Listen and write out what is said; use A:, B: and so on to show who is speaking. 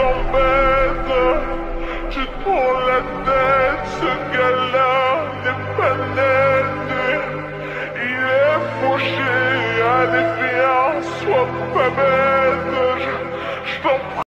A: t'embête. Tu prends la tête, ce gars-là n'est pas net. Il est fauché, allez bien, sois pas bête. Je, je t'en prie.